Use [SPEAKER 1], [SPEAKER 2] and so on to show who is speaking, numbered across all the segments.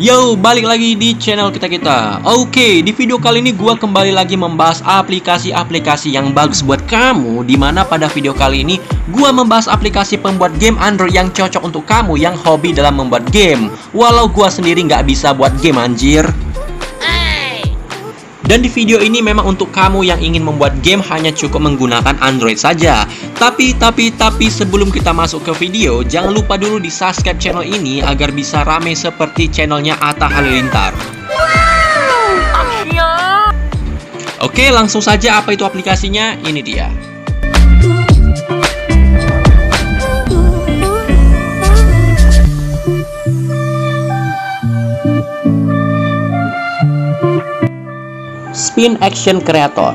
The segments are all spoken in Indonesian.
[SPEAKER 1] Yo, balik lagi di channel kita-kita. Oke, di video kali ini gua kembali lagi membahas aplikasi-aplikasi yang bagus buat kamu Di mana pada video kali ini gua membahas aplikasi pembuat game Android yang cocok untuk kamu yang hobi dalam membuat game Walau gua sendiri nggak bisa buat game anjir dan di video ini memang untuk kamu yang ingin membuat game hanya cukup menggunakan Android saja. Tapi, tapi, tapi sebelum kita masuk ke video, jangan lupa dulu di subscribe channel ini agar bisa rame seperti channelnya Atta Halilintar. Oke, langsung saja apa itu aplikasinya? Ini dia. Spin Action Creator.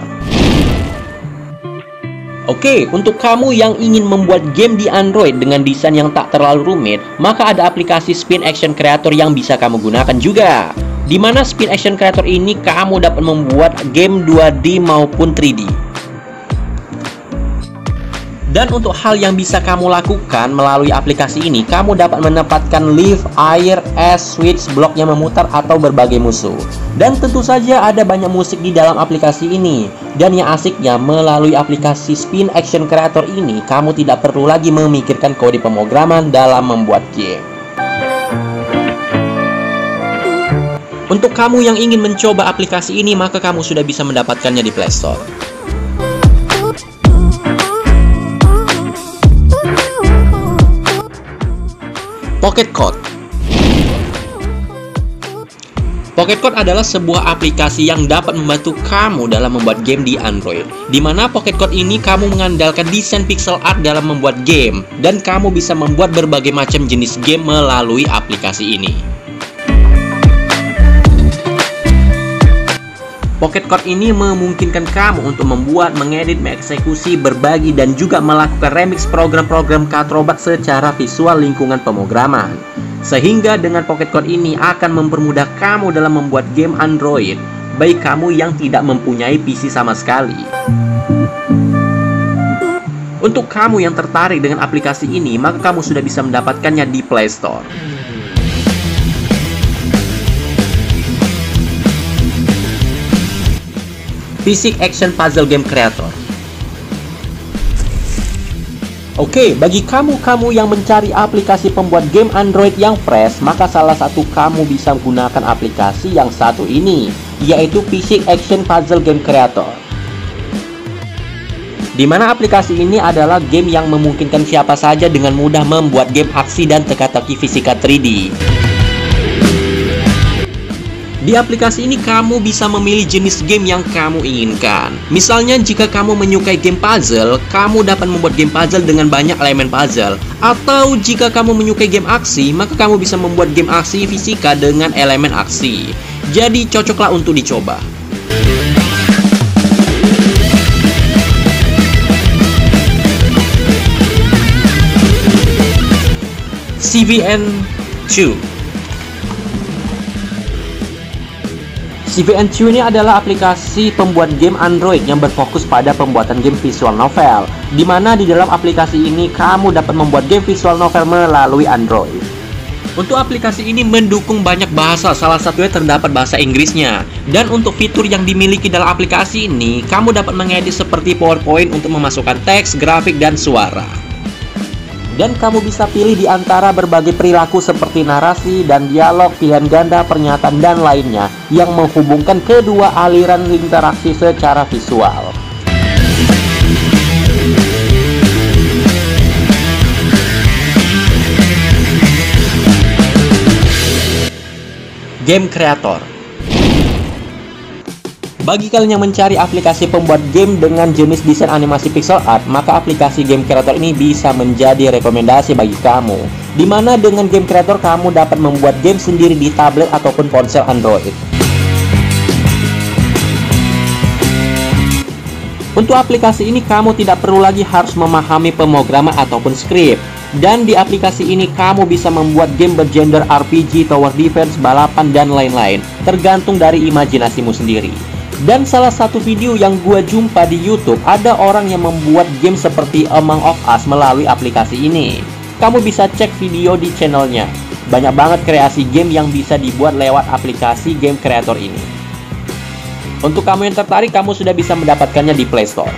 [SPEAKER 1] Oke, untuk kamu yang ingin membuat game di Android dengan desain yang tak terlalu rumit, maka ada aplikasi Spin Action Creator yang bisa kamu gunakan juga. Di mana Spin Action Creator ini kamu dapat membuat game 2D maupun 3D. Dan untuk hal yang bisa kamu lakukan melalui aplikasi ini, kamu dapat menempatkan lift, air, es, switch, blok yang memutar atau berbagai musuh. Dan tentu saja ada banyak musik di dalam aplikasi ini. Dan yang asiknya, melalui aplikasi Spin Action Creator ini, kamu tidak perlu lagi memikirkan kode pemrograman dalam membuat game. Untuk kamu yang ingin mencoba aplikasi ini, maka kamu sudah bisa mendapatkannya di Play Store. Pocket Code Pocket Code adalah sebuah aplikasi yang dapat membantu kamu dalam membuat game di Android. Di mana Pocket Code ini kamu mengandalkan desain pixel art dalam membuat game dan kamu bisa membuat berbagai macam jenis game melalui aplikasi ini. Pocket Code ini memungkinkan kamu untuk membuat, mengedit, mengeksekusi, berbagi, dan juga melakukan remix program-program Katrobat secara visual lingkungan pemrograman. Sehingga dengan Pocket Code ini akan mempermudah kamu dalam membuat game Android, baik kamu yang tidak mempunyai PC sama sekali. Untuk kamu yang tertarik dengan aplikasi ini, maka kamu sudah bisa mendapatkannya di Play Store. Physic Action Puzzle Game Creator. Oke, bagi kamu-kamu yang mencari aplikasi pembuat game Android yang fresh, maka salah satu kamu bisa menggunakan aplikasi yang satu ini, yaitu Physic Action Puzzle Game Creator. Di mana aplikasi ini adalah game yang memungkinkan siapa saja dengan mudah membuat game aksi dan teka-teki fisika 3D. Di aplikasi ini kamu bisa memilih jenis game yang kamu inginkan. Misalnya jika kamu menyukai game puzzle, kamu dapat membuat game puzzle dengan banyak elemen puzzle. Atau jika kamu menyukai game aksi, maka kamu bisa membuat game aksi fisika dengan elemen aksi. Jadi cocoklah untuk dicoba. CVN 2 CVN2 ini adalah aplikasi pembuat game Android yang berfokus pada pembuatan game visual novel, di mana di dalam aplikasi ini kamu dapat membuat game visual novel melalui Android. Untuk aplikasi ini mendukung banyak bahasa, salah satunya terdapat bahasa Inggrisnya. Dan untuk fitur yang dimiliki dalam aplikasi ini, kamu dapat mengedit seperti PowerPoint untuk memasukkan teks, grafik, dan suara dan kamu bisa pilih di antara berbagai perilaku seperti narasi dan dialog, pilihan ganda, pernyataan, dan lainnya yang menghubungkan kedua aliran interaksi secara visual. Game Creator bagi kalian yang mencari aplikasi pembuat game dengan jenis desain animasi pixel art, maka aplikasi Game Creator ini bisa menjadi rekomendasi bagi kamu. Di mana dengan Game Creator kamu dapat membuat game sendiri di tablet ataupun ponsel Android. Untuk aplikasi ini kamu tidak perlu lagi harus memahami pemrograman ataupun script. Dan di aplikasi ini kamu bisa membuat game bergender RPG, tower defense, balapan, dan lain-lain. Tergantung dari imajinasimu sendiri. Dan salah satu video yang gue jumpa di YouTube ada orang yang membuat game seperti Among of Us melalui aplikasi ini. Kamu bisa cek video di channelnya. Banyak banget kreasi game yang bisa dibuat lewat aplikasi game creator ini. Untuk kamu yang tertarik, kamu sudah bisa mendapatkannya di Play Store.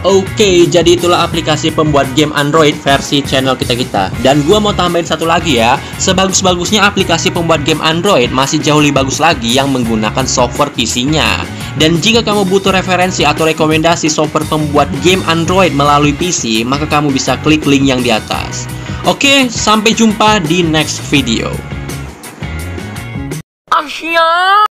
[SPEAKER 1] Oke, jadi itulah aplikasi pembuat game Android versi channel kita-kita. Dan gua mau tambahin satu lagi ya. Sebagus-bagusnya aplikasi pembuat game Android masih jauh lebih bagus lagi yang menggunakan software PC-nya. Dan jika kamu butuh referensi atau rekomendasi software pembuat game Android melalui PC, maka kamu bisa klik link yang di atas. Oke, sampai jumpa di next video. Asia.